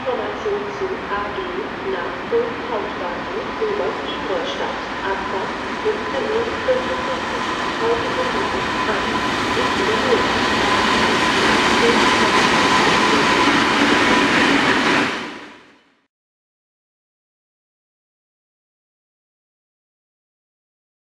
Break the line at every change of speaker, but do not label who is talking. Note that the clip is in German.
Information zu AG nach und Hauptbahnhof Oberst Vorstadt. Abfahrt 15.45 Uhr.